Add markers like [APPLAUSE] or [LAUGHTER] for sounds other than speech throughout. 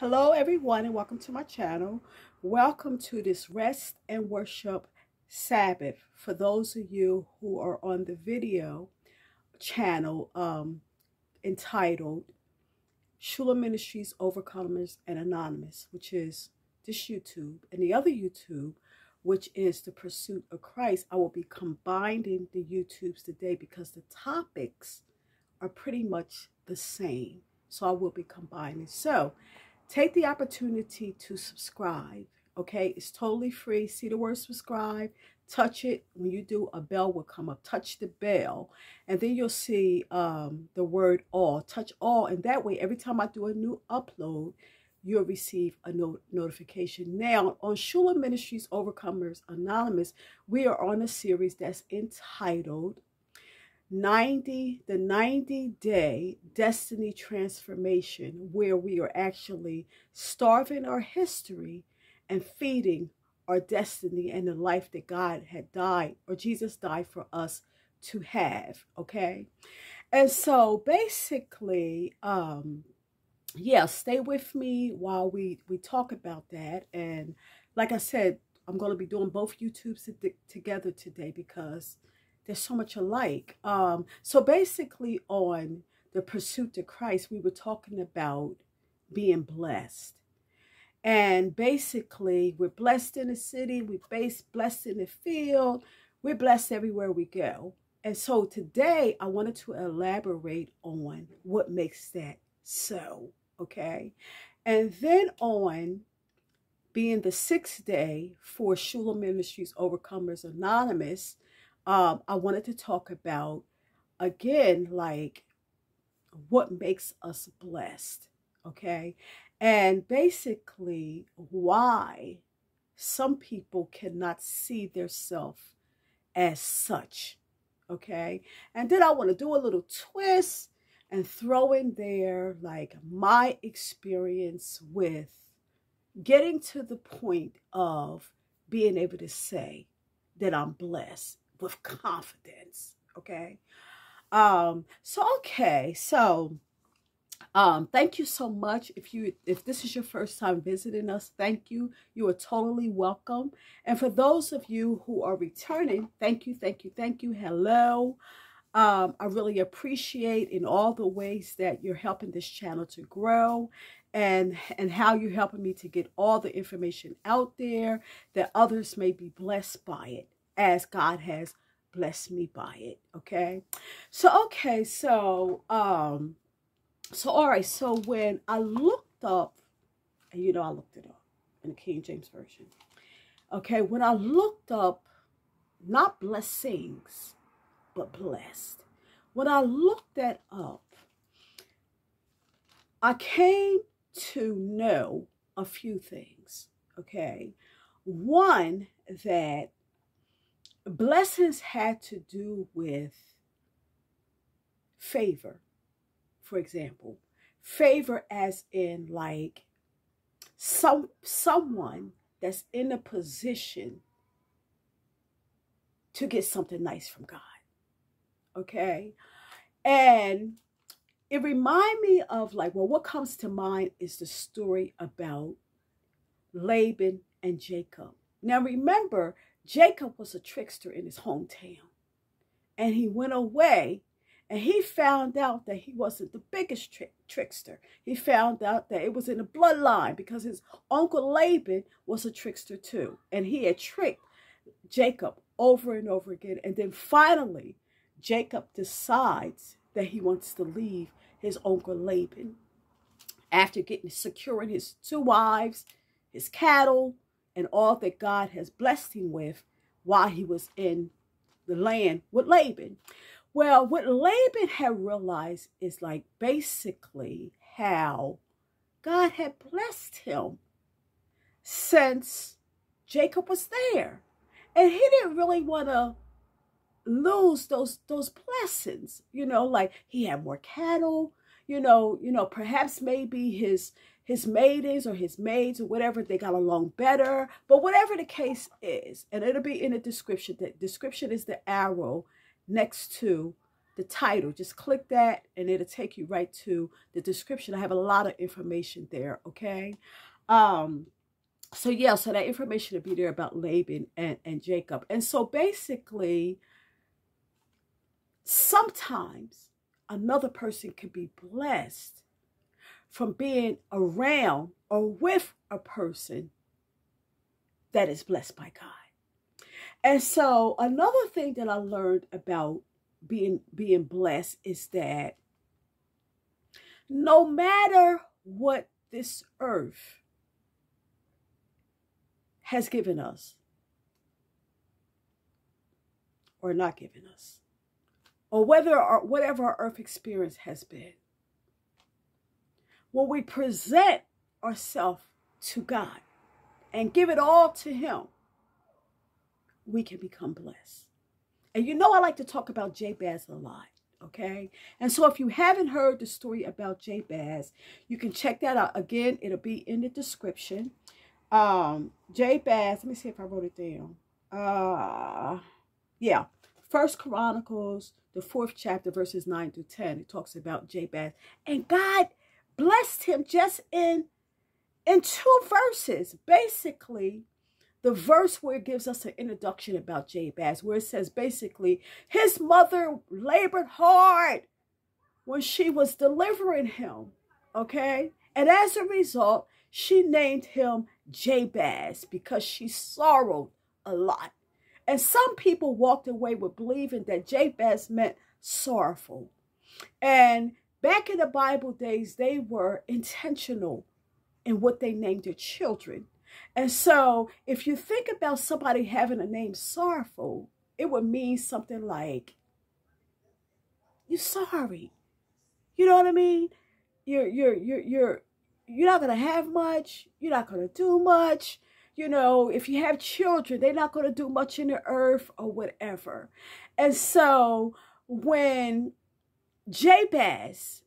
Hello, everyone, and welcome to my channel. Welcome to this Rest and Worship Sabbath. For those of you who are on the video channel um, entitled Shula Ministries Overcomers and Anonymous, which is this YouTube, and the other YouTube, which is the Pursuit of Christ, I will be combining the YouTubes today because the topics are pretty much the same. So I will be combining. So take the opportunity to subscribe. Okay, it's totally free. See the word subscribe, touch it. When you do, a bell will come up. Touch the bell, and then you'll see um, the word all. Touch all, and that way, every time I do a new upload, you'll receive a no notification. Now, on Shula Ministries Overcomers Anonymous, we are on a series that's entitled 90 the 90 day destiny transformation where we are actually starving our history and feeding our destiny and the life that God had died or Jesus died for us to have okay? And so basically um yeah stay with me while we we talk about that. And like I said I'm going to be doing both YouTubes together today because they're so much alike. Um, so basically on the pursuit to Christ, we were talking about being blessed. And basically, we're blessed in the city, we're blessed in the field, we're blessed everywhere we go. And so today, I wanted to elaborate on what makes that so, okay? And then on being the sixth day for Shula Ministries Overcomers Anonymous, um, I wanted to talk about, again, like what makes us blessed, okay? And basically why some people cannot see their self as such, okay? And then I want to do a little twist and throw in there like my experience with getting to the point of being able to say that I'm blessed with confidence. Okay. Um, so okay, so um, thank you so much. If you if this is your first time visiting us, thank you. You are totally welcome. And for those of you who are returning, thank you, thank you, thank you. Hello. Um, I really appreciate in all the ways that you're helping this channel to grow and and how you're helping me to get all the information out there that others may be blessed by it as God has blessed me by it. Okay. So, okay. So, um, so, all right. So when I looked up, and you know, I looked it up in the King James Version. Okay. When I looked up, not blessings, but blessed. When I looked that up, I came to know a few things. Okay. One, that blessings had to do with favor, for example. Favor as in like some someone that's in a position to get something nice from God. Okay? And it remind me of like, well, what comes to mind is the story about Laban and Jacob. Now remember, Jacob was a trickster in his hometown. And he went away and he found out that he wasn't the biggest trick, trickster. He found out that it was in the bloodline because his uncle Laban was a trickster too. And he had tricked Jacob over and over again. And then finally, Jacob decides that he wants to leave his uncle Laban. After getting securing his two wives, his cattle, and all that God has blessed him with while he was in the land with Laban. Well, what Laban had realized is like basically how God had blessed him since Jacob was there. And he didn't really want to lose those those blessings. You know, like he had more cattle, you know, you know, perhaps maybe his his maidens or his maids or whatever, they got along better. But whatever the case is, and it'll be in the description. The description is the arrow next to the title. Just click that and it'll take you right to the description. I have a lot of information there, okay? Um, so yeah, so that information will be there about Laban and, and Jacob. And so basically, sometimes another person can be blessed from being around or with a person that is blessed by God. And so another thing that I learned about being being blessed is that no matter what this earth has given us or not given us or whether or whatever our earth experience has been when we present ourselves to God and give it all to him we can become blessed and you know, I like to talk about Jabez a lot. Okay. And so if you haven't heard the story about Jabez, you can check that out. Again, it'll be in the description. Um, Jabez, let me see if I wrote it down. Uh, yeah. First Chronicles, the fourth chapter, verses 9 to 10. It talks about Jabez. And God blessed him just in in two verses. Basically, the verse where it gives us an introduction about Jabez, where it says basically his mother labored hard when she was delivering him, okay? And as a result, she named him Jabez because she sorrowed a lot. And some people walked away with believing that Jabez meant sorrowful. And back in the Bible days, they were intentional in what they named their children. And so if you think about somebody having a name sorrowful, it would mean something like, you're sorry. You know what I mean? You're, you're, you're, you're, you're not going to have much. You're not going to do much. You know, if you have children, they're not going to do much in the earth or whatever. And so when Jabez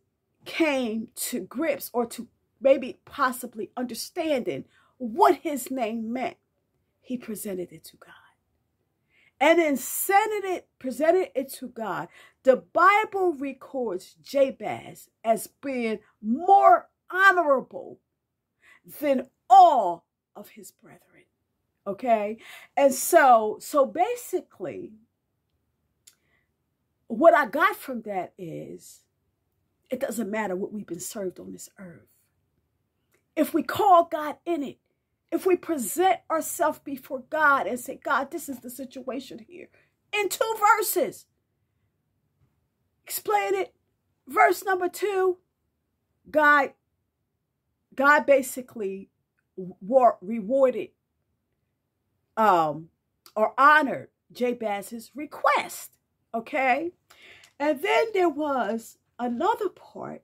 came to grips or to maybe possibly understanding what his name meant, he presented it to God. And then sending it, presented it to God. The Bible records Jabez as being more honorable than all of his brethren. Okay? And so, so basically, what I got from that is it doesn't matter what we've been served on this earth. If we call God in it, if we present ourselves before God and say, God, this is the situation here, in two verses, explain it. Verse number two, God, God basically rewarded um, or honored Jabez's request. Okay. And then there was another part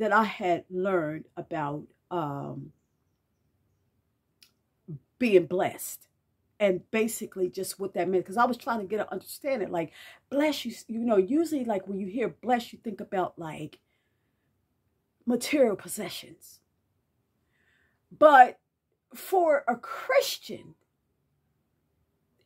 that I had learned about um, being blessed and basically just what that meant because i was trying to get an understanding like bless you you know usually like when you hear bless you think about like material possessions. But for a christian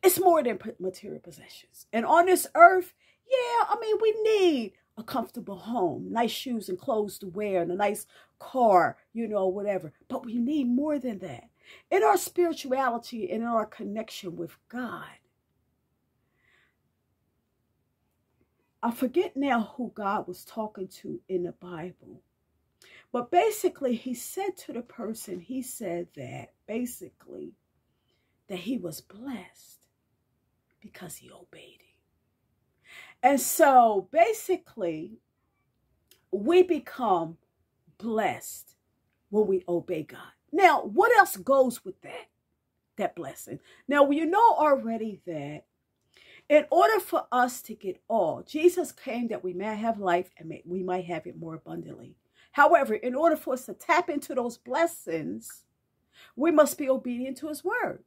it's more than material possessions. And on this earth yeah i mean we need a comfortable home nice shoes and clothes to wear and a nice car you know whatever but we need more than that in our spirituality and in our connection with God. I forget now who God was talking to in the Bible. But basically, he said to the person, he said that basically that he was blessed because he obeyed. And so basically, we become blessed when we obey God. Now, what else goes with that? That blessing. Now, you know already that in order for us to get all, Jesus came that we may have life and may, we might have it more abundantly. However, in order for us to tap into those blessings, we must be obedient to his word.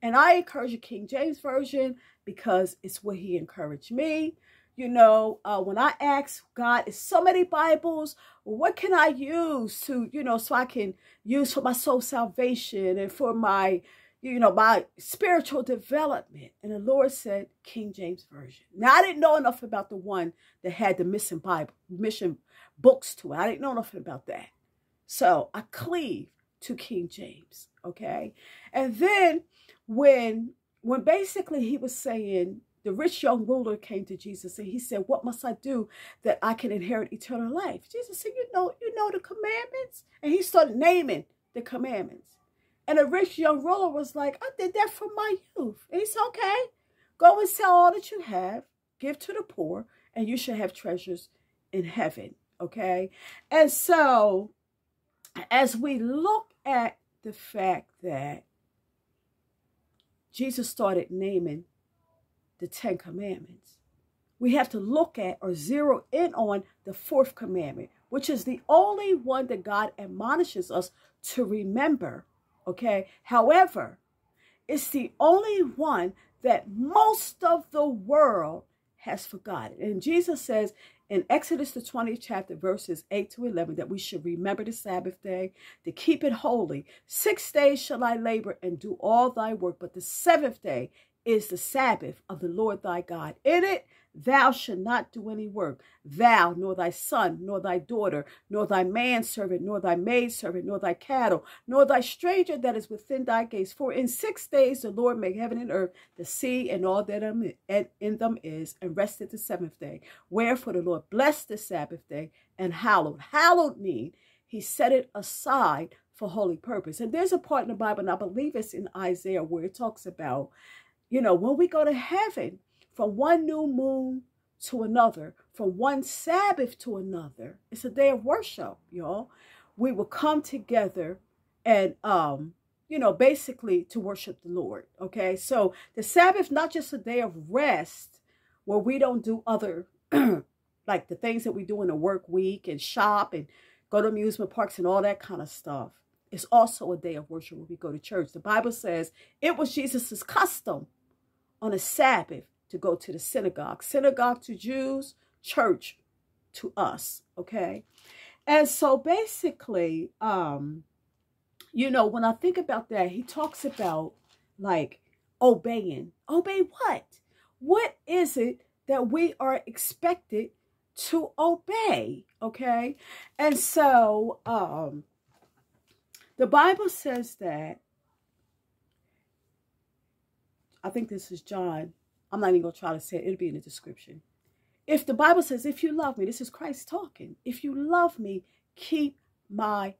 And I encourage the King James Version because it's what he encouraged me. You know, uh, when I ask God, is so many Bibles, what can I use to, you know, so I can use for my soul salvation and for my, you know, my spiritual development. And the Lord said, King James Version. Now, I didn't know enough about the one that had the missing Bible, mission books to it. I didn't know nothing about that. So I cleave to King James, okay? And then when when basically he was saying the rich young ruler came to Jesus and he said, What must I do that I can inherit eternal life? Jesus said, You know, you know the commandments. And he started naming the commandments. And the rich young ruler was like, I did that from my youth. And he said, Okay, go and sell all that you have, give to the poor, and you shall have treasures in heaven. Okay. And so as we look at the fact that Jesus started naming the Ten Commandments, we have to look at or zero in on the fourth commandment, which is the only one that God admonishes us to remember. Okay. However, it's the only one that most of the world has forgotten. And Jesus says in Exodus, the 20th chapter, verses 8 to 11, that we should remember the Sabbath day to keep it holy. Six days shall I labor and do all thy work, but the seventh day is the Sabbath of the Lord thy God. In it Thou shalt not do any work, thou, nor thy son, nor thy daughter, nor thy manservant, nor thy maidservant, nor thy cattle, nor thy stranger that is within thy gates. For in six days the Lord made heaven and earth, the sea, and all that in them is, and rested the seventh day. Wherefore the Lord blessed the Sabbath day and hallowed. Hallowed mean he set it aside for holy purpose. And there's a part in the Bible, and I believe it's in Isaiah, where it talks about, you know, when we go to heaven, from one new moon to another, from one Sabbath to another. It's a day of worship, y'all. We will come together and, um, you know, basically to worship the Lord. Okay. So the Sabbath, not just a day of rest where we don't do other, [CLEARS THROAT] like the things that we do in a work week and shop and go to amusement parks and all that kind of stuff. It's also a day of worship when we go to church. The Bible says it was Jesus's custom on a Sabbath to go to the synagogue. Synagogue to Jews, church to us, okay? And so basically, um, you know, when I think about that, he talks about like obeying. Obey what? What is it that we are expected to obey? Okay. And so um the Bible says that I think this is John I'm not even going to try to say it. It'll be in the description. If the Bible says, if you love me, this is Christ talking. If you love me, keep my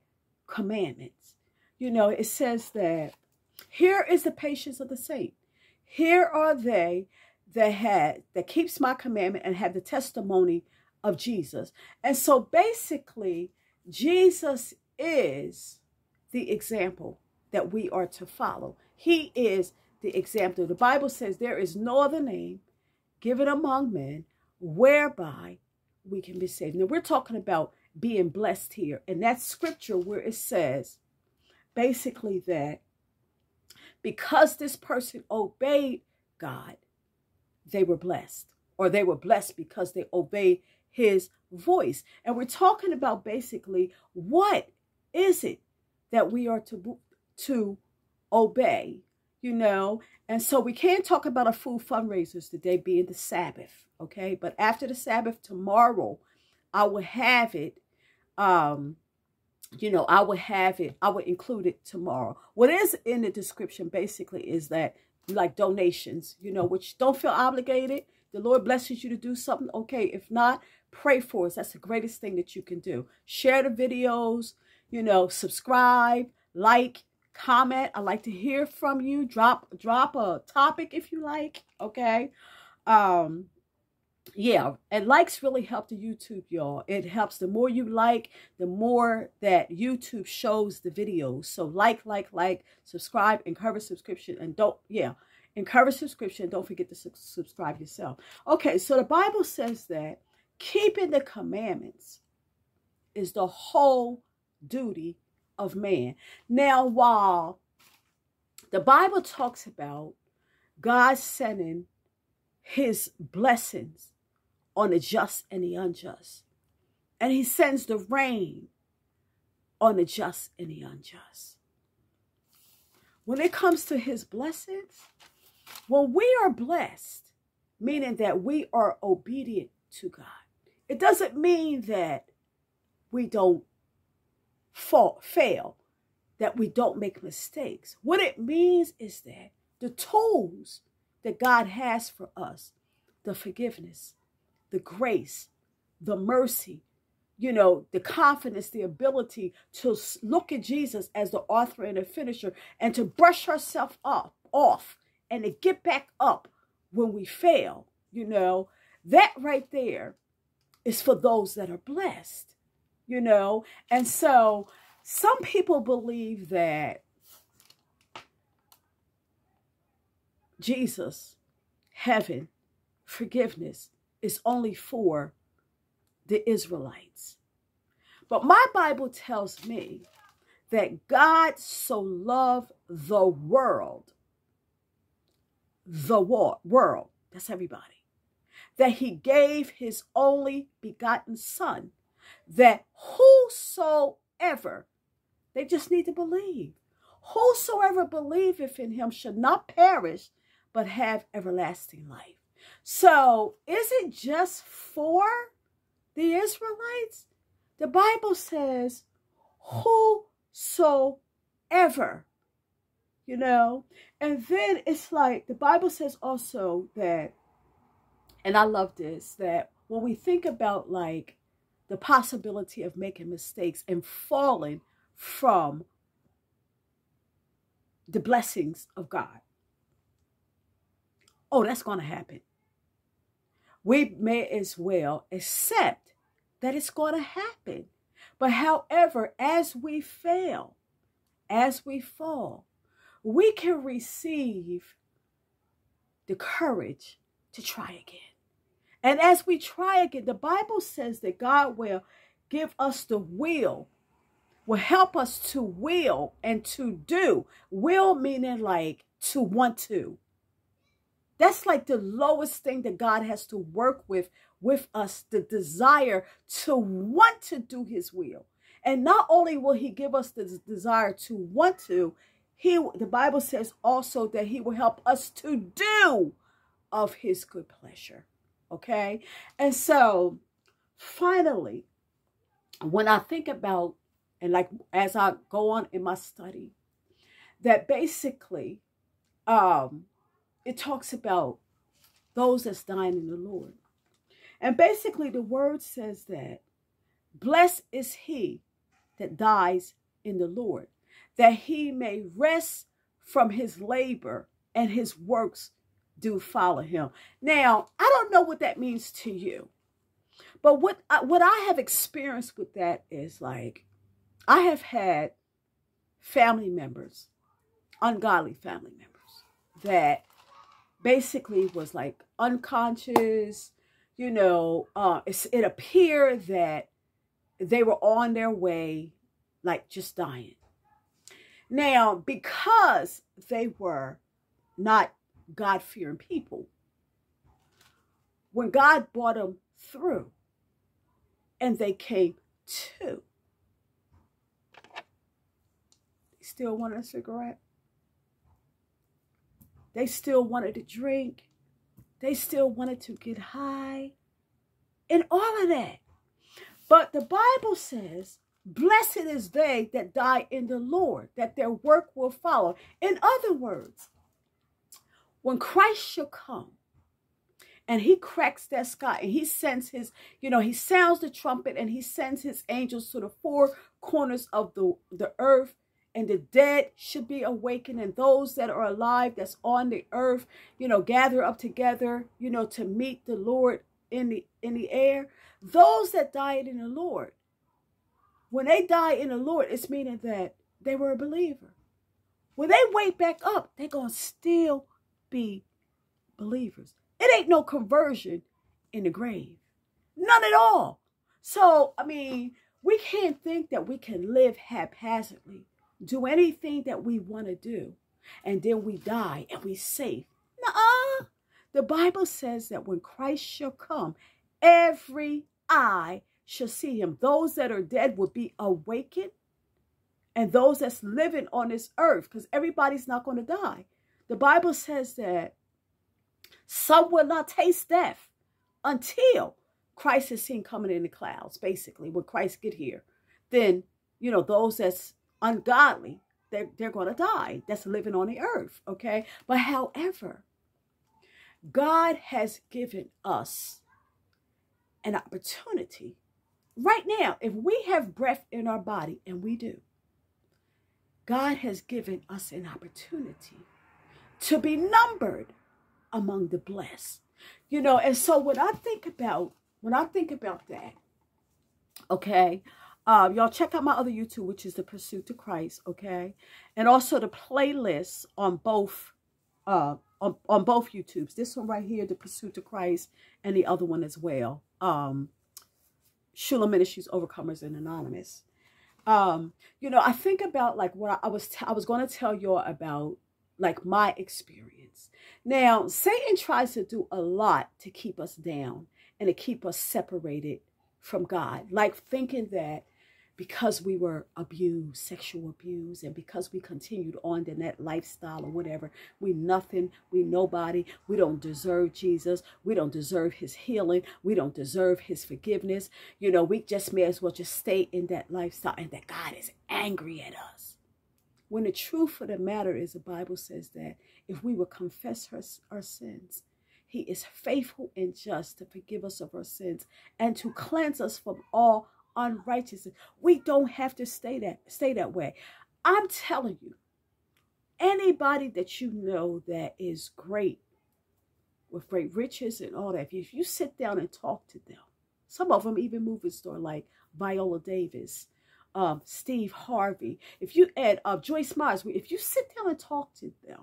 commandments. You know, it says that here is the patience of the saint. Here are they that had that keeps my commandment and have the testimony of Jesus. And so basically, Jesus is the example that we are to follow. He is the example. The Bible says there is no other name given among men whereby we can be saved. Now, we're talking about being blessed here. And that scripture where it says basically that because this person obeyed God, they were blessed. Or they were blessed because they obeyed his voice. And we're talking about basically what is it that we are to, to obey you know. And so we can't talk about a food fundraisers today being the Sabbath, okay? But after the Sabbath tomorrow, I will have it, um, you know, I will have it, I will include it tomorrow. What is in the description basically is that like donations, you know, which don't feel obligated. The Lord blesses you to do something. Okay, if not, pray for us. That's the greatest thing that you can do. Share the videos, you know, subscribe, like, comment. I like to hear from you. Drop drop a topic if you like. Okay. Um yeah, and likes really help the YouTube, y'all. It helps. The more you like, the more that YouTube shows the videos. So like, like, like, subscribe, encourage subscription, and don't, yeah, encourage subscription. Don't forget to su subscribe yourself. Okay, so the Bible says that keeping the commandments is the whole duty of man. Now, while the Bible talks about God sending his blessings on the just and the unjust, and he sends the rain on the just and the unjust. when it comes to his blessings, when we are blessed, meaning that we are obedient to God, it doesn't mean that we don't fall, fail, that we don't make mistakes. What it means is that the tools that God has for us, the forgiveness, the grace, the mercy, you know, the confidence, the ability to look at Jesus as the author and the finisher and to brush ourselves up off and to get back up when we fail, you know, that right there is for those that are blessed, you know. And so some people believe that Jesus, heaven, forgiveness is only for the Israelites. But my Bible tells me that God so loved the world, the world, that's everybody, that he gave his only begotten son, that whosoever, they just need to believe, whosoever believeth in him should not perish, but have everlasting life. So is it just for the Israelites? The Bible says, whosoever, you know? And then it's like, the Bible says also that, and I love this, that when we think about like the possibility of making mistakes and falling from the blessings of God, oh, that's going to happen. We may as well accept that it's going to happen. But however, as we fail, as we fall, we can receive the courage to try again. And as we try again, the Bible says that God will give us the will, will help us to will and to do. Will meaning like to want to. That's like the lowest thing that God has to work with with us, the desire to want to do his will. And not only will he give us the desire to want to, he the Bible says also that he will help us to do of his good pleasure. Okay? And so finally, when I think about and like as I go on in my study, that basically um it talks about those that's dying in the Lord. And basically, the word says that blessed is he that dies in the Lord, that he may rest from his labor and his works do follow him. Now, I don't know what that means to you, but what I, what I have experienced with that is like I have had family members, ungodly family members, that basically was like unconscious. You know, uh, it appeared that they were on their way, like just dying. Now, because they were not God fearing people, when God brought them through and they came to, they still wanted a cigarette. They still wanted to drink. They still wanted to get high and all of that. But the Bible says, blessed is they that die in the Lord, that their work will follow. In other words, when Christ shall come, and he cracks that sky and he sends his, you know, he sounds the trumpet and he sends his angels to the four corners of the, the earth and the dead should be awakened and those that are alive that's on the earth you know gather up together you know to meet the lord in the in the air. Those that died in the lord when they die in the lord it's meaning that they were a believer. When they wake back up they're gonna still be believers it ain't no conversion in the grave none at all so i mean we can't think that we can live haphazardly do anything that we want to do, and then we die and we safe. Nuh-uh. The Bible says that when Christ shall come, every eye shall see him. Those that are dead will be awakened and those that's living on this earth, because everybody's not going to die. The Bible says that some will not taste death until Christ is seen coming in the clouds, basically, when Christ get here. Then, you know, those that's ungodly, they're, they're going to die. That's living on the earth, okay? But however, God has given us an opportunity right now. If we have breath in our body, and we do, God has given us an opportunity to be numbered among the blessed. You know, and so when I think about, when I think about that, okay, um, y'all check out my other YouTube, which is The Pursuit to Christ, okay? And also the playlist on both uh, on, on both YouTubes. This one right here, The Pursuit to Christ, and the other one as well. Um, Shula Ministries Overcomers and Anonymous. Um, you know, I think about like what I, I was I was going to tell y'all about like my experience. Now, Satan tries to do a lot to keep us down and to keep us separated from God. Like thinking that because we were abused, sexual abuse, and because we continued on in that lifestyle or whatever, we nothing, we nobody, we don't deserve Jesus, we don't deserve his healing, we don't deserve his forgiveness. You know, we just may as well just stay in that lifestyle and that God is angry at us. When the truth of the matter is, the Bible says that if we will confess our, our sins, he is faithful and just to forgive us of our sins and to cleanse us from all unrighteousness. We don't have to stay that stay that way. I'm telling you, anybody that you know that is great with great riches and all that, if you sit down and talk to them, some of them even moving store like Viola Davis, um, Steve Harvey, if you add uh, Joyce Myers, if you sit down and talk to them,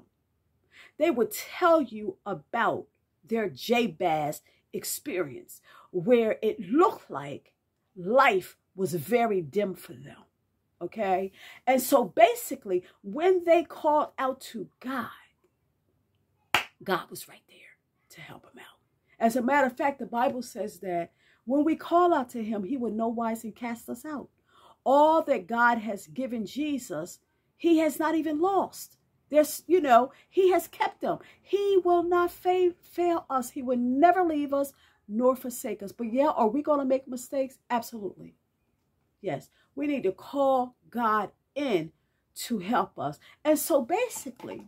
they would tell you about their Jabez experience where it looked like life was very dim for them. Okay. And so basically, when they called out to God, God was right there to help them out. As a matter of fact, the Bible says that when we call out to him, he would no wise and cast us out. All that God has given Jesus, he has not even lost. There's, you know, he has kept them. He will not fail, fail us. He will never leave us nor forsake us. But yeah, are we going to make mistakes? Absolutely. Yes, we need to call God in to help us. And so basically,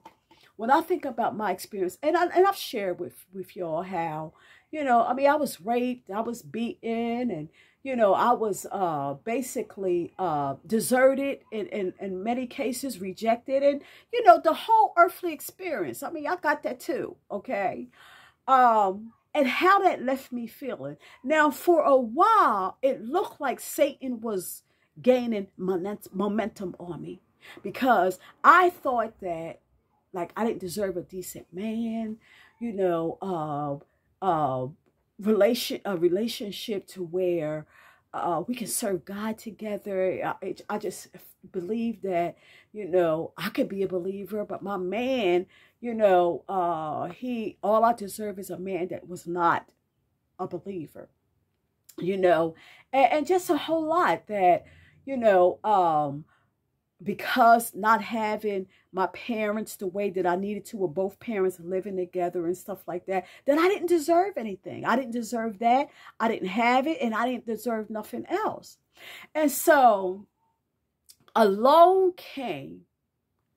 when I think about my experience, and, I, and I've shared with, with y'all how, you know, I mean, I was raped, I was beaten, and, you know, I was uh, basically uh, deserted in, in, in many cases, rejected, and, you know, the whole earthly experience. I mean, I got that too, okay? Um, and how that left me feeling. Now, for a while, it looked like Satan was gaining momentum on me because I thought that, like, I didn't deserve a decent man, you know, uh, uh, relation, a relationship to where uh, we can serve God together. I, I just believe that, you know, I could be a believer, but my man, you know, uh, he, all I deserve is a man that was not a believer, you know, and, and just a whole lot that, you know, um, because not having my parents the way that I needed to, with both parents living together and stuff like that, that I didn't deserve anything. I didn't deserve that. I didn't have it, and I didn't deserve nothing else. And so along came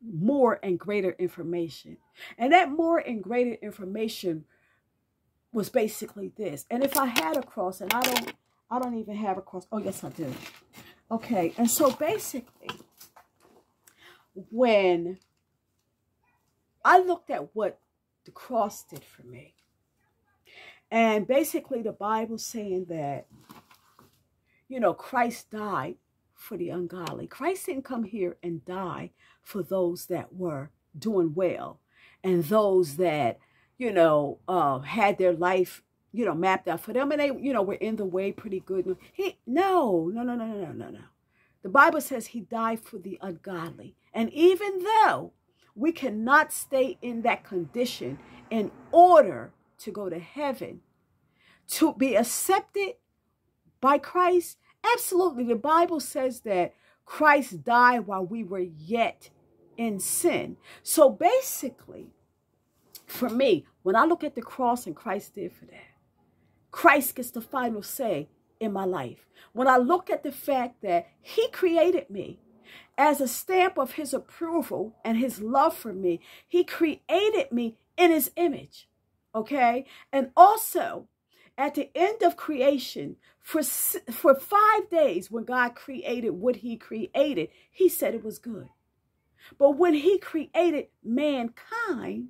more and greater information. And that more and greater information was basically this. And if I had a cross, and I don't, I don't even have a cross. Oh, yes, I do. Okay, and so basically, when I looked at what the cross did for me, and basically the Bible saying that, you know, Christ died for the ungodly. Christ didn't come here and die for those that were doing well and those that, you know, uh, had their life, you know, mapped out for them and they, you know, were in the way pretty good. He, no, no, no, no, no, no, no. The Bible says he died for the ungodly. And even though we cannot stay in that condition in order to go to heaven, to be accepted by Christ, absolutely. The Bible says that Christ died while we were yet in sin. So basically, for me, when I look at the cross and Christ did for that, Christ gets the final say in my life. When I look at the fact that he created me as a stamp of his approval and his love for me, he created me in his image. Okay. And also at the end of creation, for, for five days, when God created what he created, he said it was good. But when he created mankind,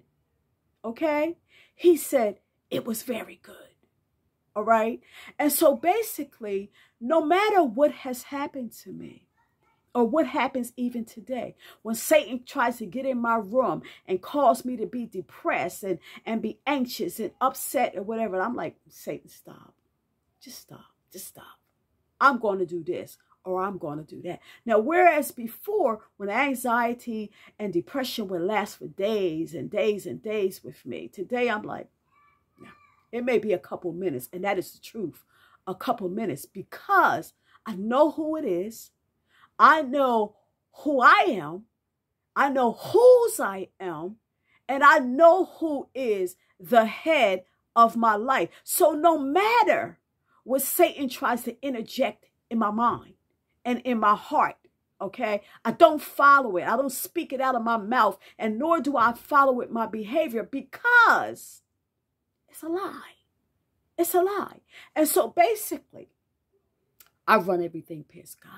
okay, he said it was very good. All right. And so basically, no matter what has happened to me, or what happens even today when Satan tries to get in my room and cause me to be depressed and, and be anxious and upset or whatever. I'm like, Satan, stop. Just stop. Just stop. I'm going to do this or I'm going to do that. Now, whereas before, when anxiety and depression would last for days and days and days with me, today I'm like, it may be a couple minutes. And that is the truth. A couple minutes because I know who it is. I know who I am. I know whose I am. And I know who is the head of my life. So no matter what Satan tries to interject in my mind and in my heart, okay, I don't follow it. I don't speak it out of my mouth, and nor do I follow it my behavior because it's a lie. It's a lie. And so basically, I run everything past God.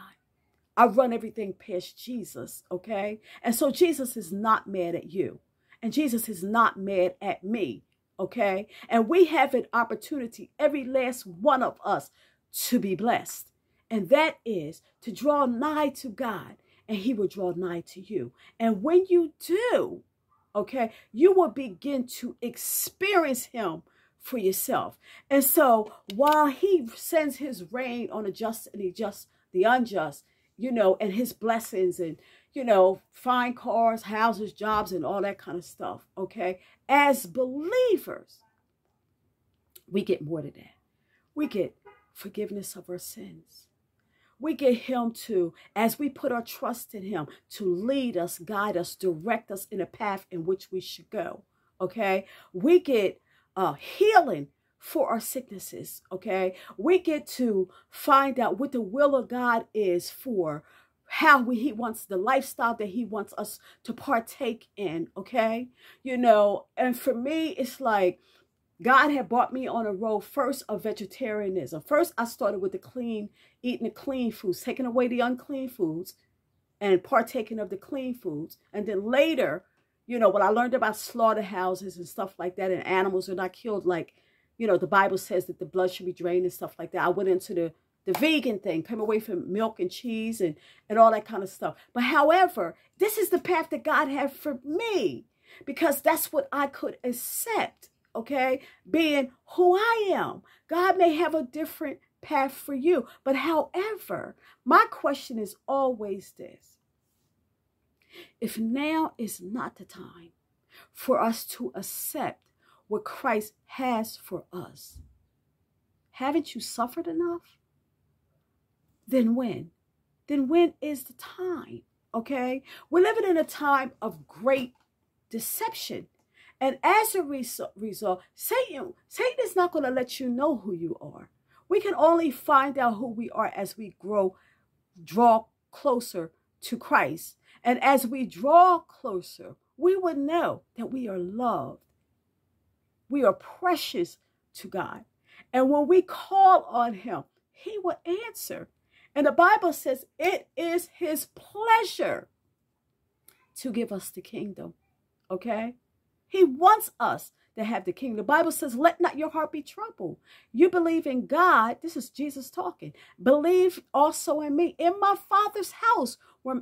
I run everything past Jesus, okay? And so Jesus is not mad at you. And Jesus is not mad at me, okay? And we have an opportunity, every last one of us, to be blessed. And that is to draw nigh to God, and he will draw nigh to you. And when you do, okay, you will begin to experience him for yourself. And so while he sends his rain on the just and the just, the unjust, you know, and his blessings and, you know, fine cars, houses, jobs, and all that kind of stuff, okay? As believers, we get more than that. We get forgiveness of our sins. We get him to, as we put our trust in him, to lead us, guide us, direct us in a path in which we should go, okay? We get uh, healing for our sicknesses, okay? We get to find out what the will of God is for how we, he wants the lifestyle that he wants us to partake in, okay? You know, and for me, it's like God had brought me on a road first of vegetarianism. First, I started with the clean, eating the clean foods, taking away the unclean foods and partaking of the clean foods. And then later, you know, when I learned about slaughterhouses and stuff like that and animals are not killed like you know, the Bible says that the blood should be drained and stuff like that. I went into the, the vegan thing, came away from milk and cheese and, and all that kind of stuff. But however, this is the path that God had for me because that's what I could accept, okay? Being who I am. God may have a different path for you. But however, my question is always this. If now is not the time for us to accept what Christ has for us. Haven't you suffered enough? Then when? Then when is the time? Okay? We're living in a time of great deception. And as a result, Satan, Satan is not going to let you know who you are. We can only find out who we are as we grow, draw closer to Christ. And as we draw closer, we will know that we are loved we are precious to God. And when we call on him, he will answer. And the Bible says it is his pleasure to give us the kingdom. Okay? He wants us to have the kingdom. The Bible says, let not your heart be troubled. You believe in God. This is Jesus talking. Believe also in me. In my Father's house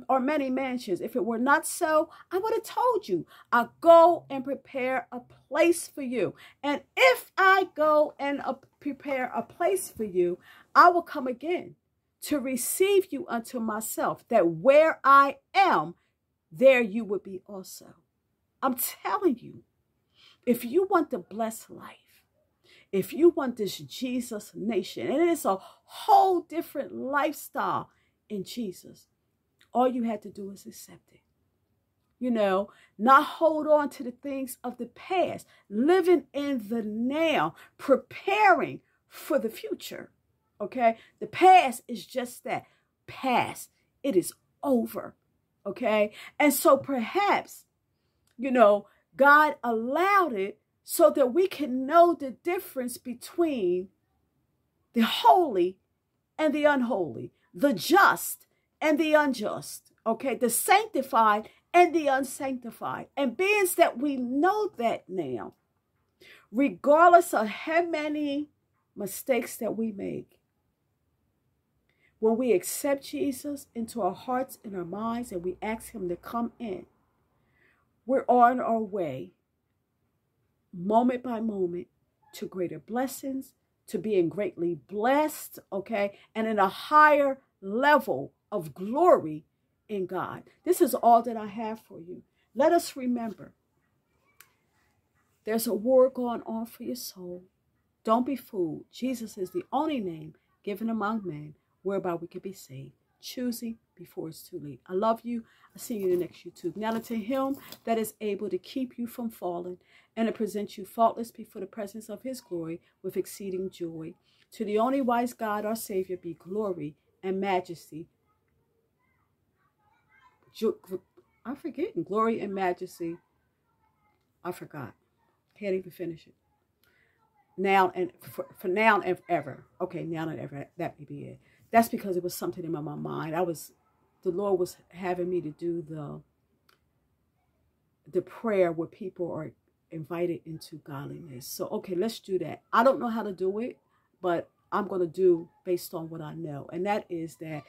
are many mansions. If it were not so, I would have told you. I go and prepare a place for you. And if I go and uh, prepare a place for you, I will come again to receive you unto myself, that where I am, there you would be also. I'm telling you, if you want the blessed life, if you want this Jesus nation, and it is a whole different lifestyle in Jesus, All you had to do is accept it. You know, not hold on to the things of the past, living in the now, preparing for the future. Okay? The past is just that past. It is over. Okay? And so perhaps, you know, God allowed it so that we can know the difference between the holy and the unholy, the just and the unjust, okay, the sanctified and the unsanctified. And being that we know that now, regardless of how many mistakes that we make, when we accept Jesus into our hearts and our minds and we ask him to come in, we're on our way, moment by moment, to greater blessings, to being greatly blessed, okay, and in a higher level of glory in God. This is all that I have for you. Let us remember there's a war going on for your soul. Don't be fooled. Jesus is the only name given among men whereby we can be saved. Choosing before it's too late. I love you. I'll see you in the next YouTube. Now to him that is able to keep you from falling and to present you faultless before the presence of his glory with exceeding joy. To the only wise God, our Savior, be glory and majesty. I'm forgetting. Glory and majesty. I forgot. Can't even finish it. Now and for, for now and ever. Okay, now and ever. That may be it. That's because it was something in my, my mind. I was, the Lord was having me to do the, the prayer where people are invited into godliness. So, okay, let's do that. I don't know how to do it, but I'm going to do based on what I know. And that is that,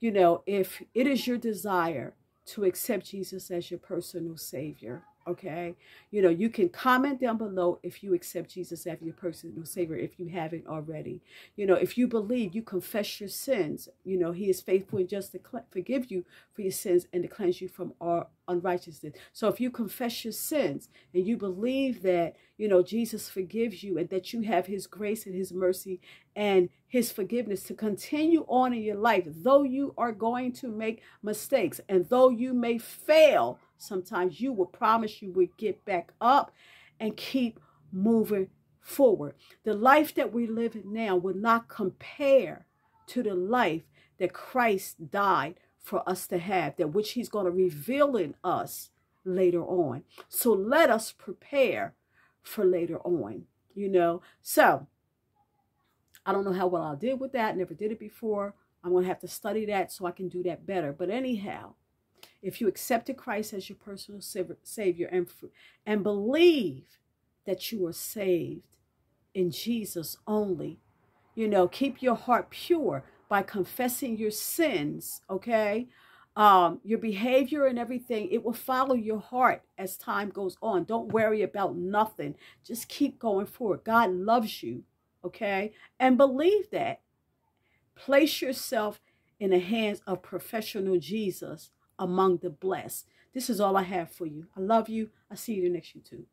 you know, if it is your desire to accept Jesus as your personal savior, okay? You know you can comment down below if you accept jesus as your personal savior if you haven't already. You know if you believe you confess your sins. You know he is faithful and just to forgive you for your sins and to cleanse you from all unrighteousness so if you confess your sins and you believe that you know jesus forgives you and that you have his grace and his mercy and his forgiveness to continue on in your life though you are going to make mistakes and though you may fail sometimes you will promise you would get back up and keep moving forward. The life that we live now will not compare to the life that Christ died for us to have, that which he's going to reveal in us later on. So let us prepare for later on, you know. So I don't know how well I did with that. Never did it before. I'm going to have to study that so I can do that better. But anyhow, if you accepted Christ as your personal Savior and, and believe that you are saved in Jesus only, you know, keep your heart pure by confessing your sins, okay? Um, your behavior and everything, it will follow your heart as time goes on. Don't worry about nothing. Just keep going forward. God loves you, okay? And believe that. Place yourself in the hands of professional Jesus among the blessed. This is all I have for you. I love you. I'll see you next YouTube.